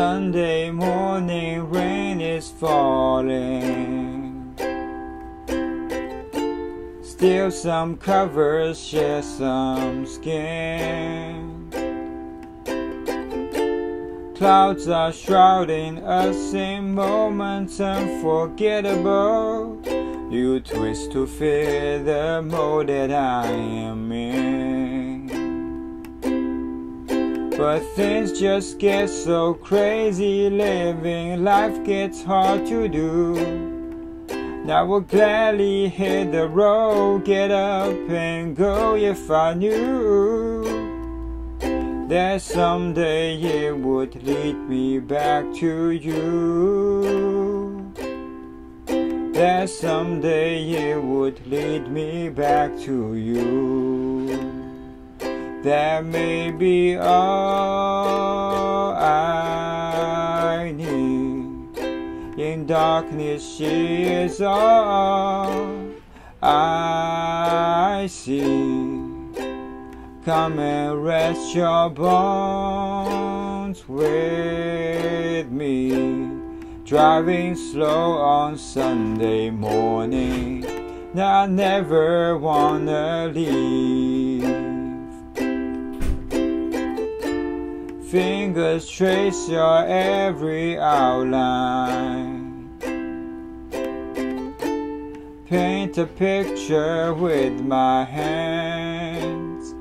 Sunday morning rain is falling. Still some covers share some skin. Clouds are shrouding us in moments unforgettable. You twist to fit the mold that I am in. But things just get so crazy living, life gets hard to do. Now I would gladly hit the road, get up and go if I knew that someday it would lead me back to you. That someday it would lead me back to you. That may be all I need. In darkness, she is all I see. Come and rest your bones with me. Driving slow on Sunday morning. I never wanna leave. Fingers trace your every outline. Paint a picture with my hands.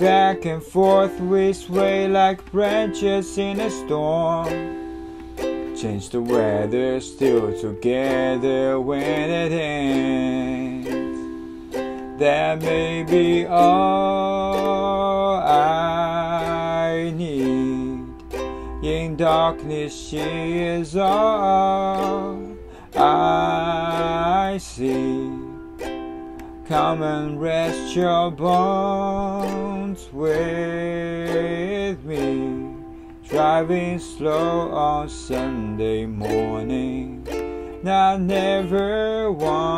Back and forth we sway like branches in a storm. Change the weather, still together when it ends. That may be all darkness, she is all I see. Come and rest your bones with me. Driving slow on Sunday morning. I never leave.